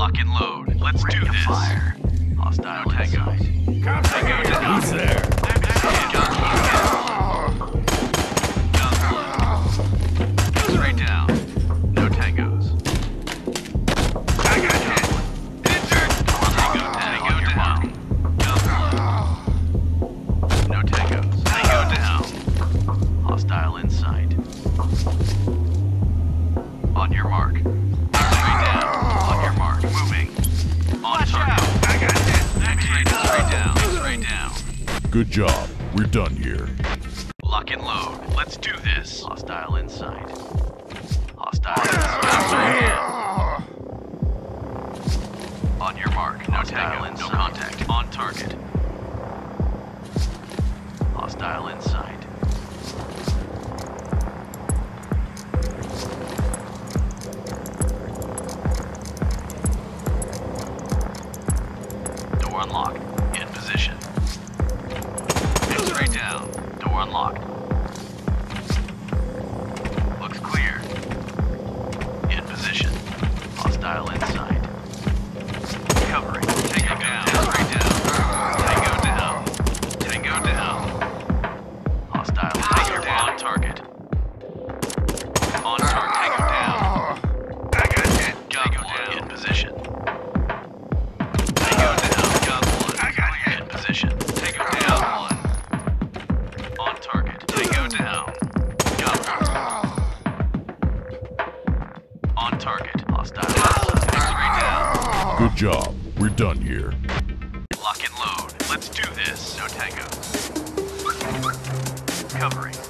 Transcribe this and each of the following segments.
Lock and load. Let's do this. Fire. Hostile no. Tango down. Who's there? Straight down. No tangos. I hit. Injured. Tango. Tango down. No tangos. Tango down. Hostile in sight. On your mark. Good job. We're done here. Lock and load. Let's do this. Hostile in sight. Hostile in sight. On your mark. No tango. No contact. On target. Hostile in Hostile. Tango down. On target. On target. Tango down. I got hit. Tango down. In position. Tango down. Gun one. I got. In position. Tango down one. On target. Tango down. Gun On target. Hostile. Straight down. Good job. We're done here. Lock and load. Let's do this. No tangos. Covering.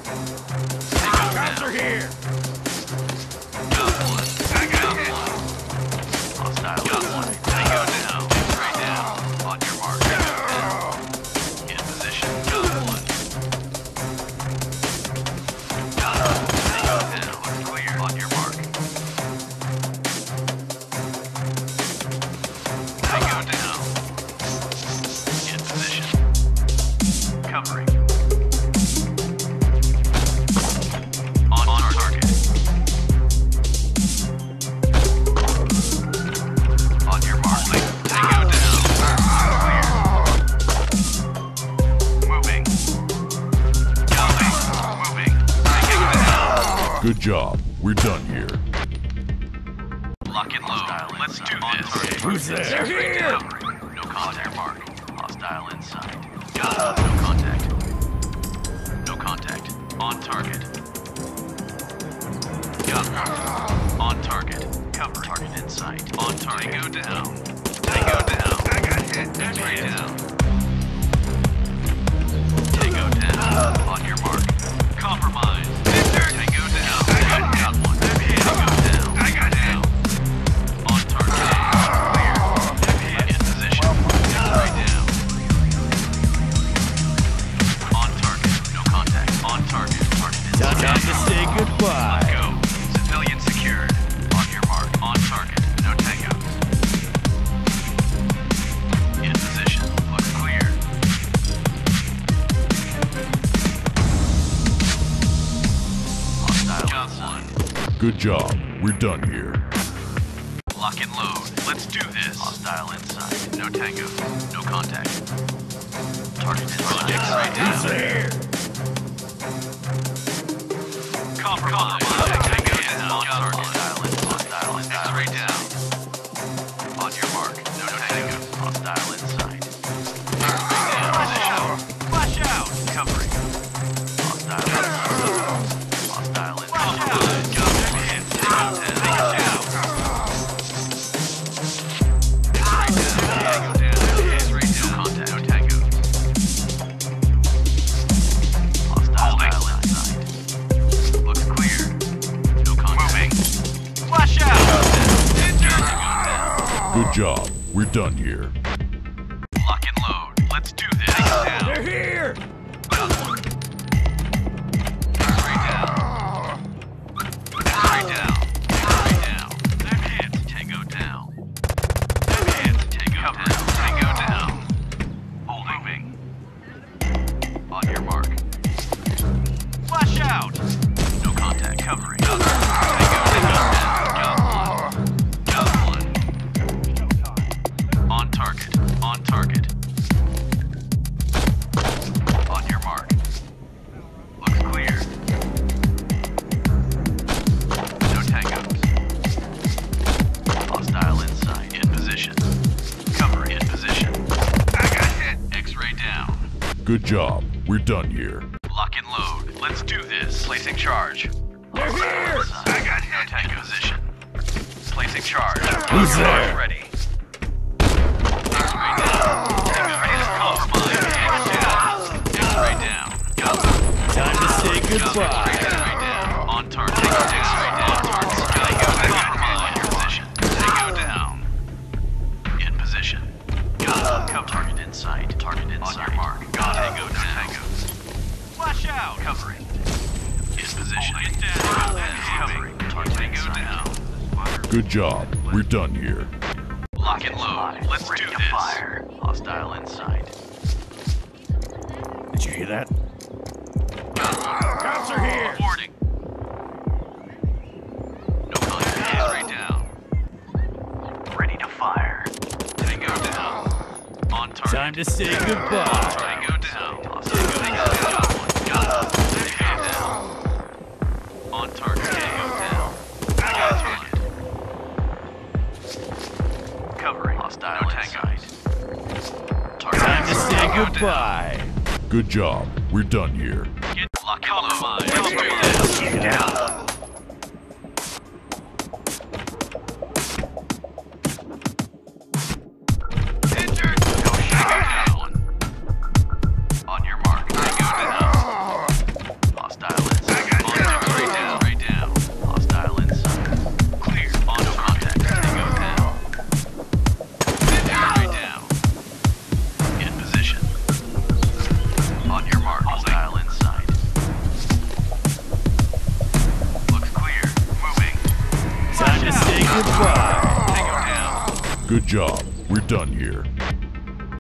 Job. We're done here. Lock and load. Let's do this. Who's there? They're here. No contact mark. Hostile inside. Gun. No contact. No contact. On target. Gun. On target. Cover. Target in sight. On target. Tango down. Tango down. I got hit. Straight down. Good job. We're done here. Lock and load. Let's do this. Hostile inside. No tangos. No contact. Target inside. Straight Who's down. there? Compromise. Tango down. On target. Hostile in- hostile inside. Straight down. On your mark. No tangos. Hostile inside. Straight down. Position. Flash out. Covering. Hostile job. We're done here. on target. On your mark. Look clear. No tangos. Hostile inside. In position. Cover in position. I got hit. X-ray down. Good job. We're done here. Lock and load. Let's do this. Placing charge. They're here! I got hit. No tank position. Placing charge. Who's there? Ready. Position. Go. Cover. Target in sight. Target in sight. On your mark. Go. Tango down. Tangos. Flash out. Covering. In position. Hold it down. Covering. Target Tango down. Good job. We're done here. Lock and load. Let's do this. Fire. Hostile inside. Did you hear that? Cops are here. Reporting. No contact. X-ray down. Ready to fire. Tango down. On target. Time to say goodbye. Tango down. Tango down. Got one. Tango down. On target. Tango down. Got target. Covering. Hostile inside. Target. Time to say goodbye. Good job. We're done here. Lock and down. Good job. We're done here.